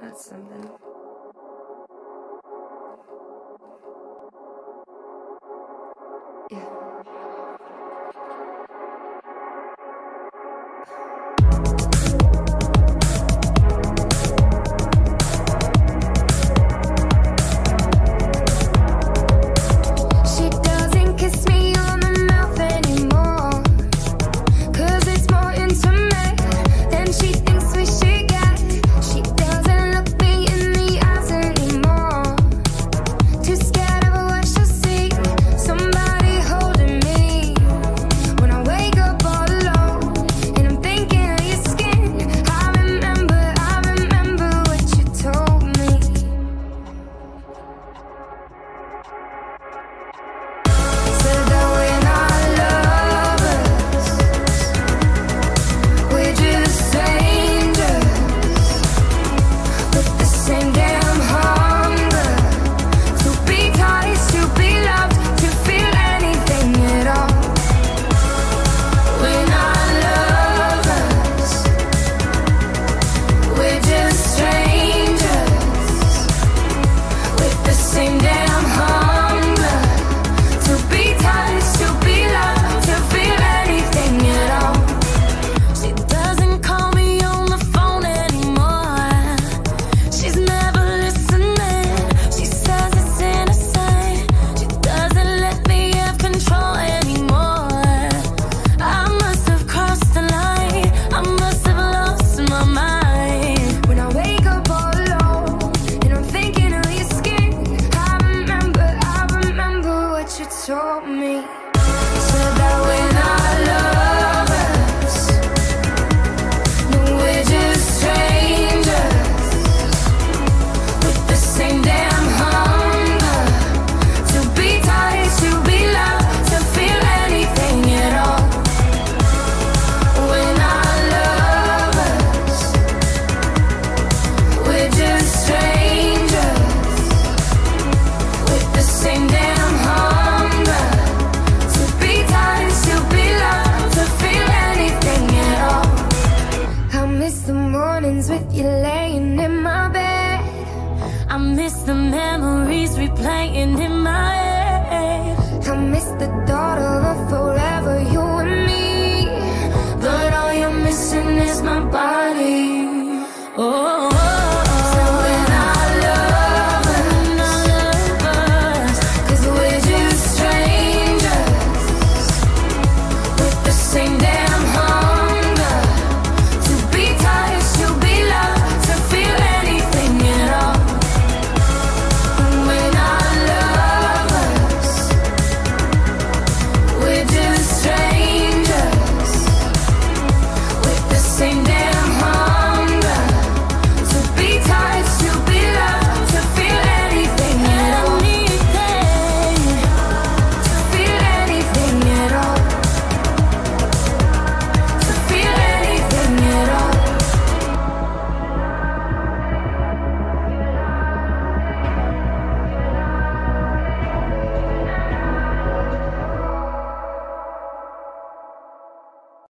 That's something. The memories replaying in my head. I miss the thought of a forever,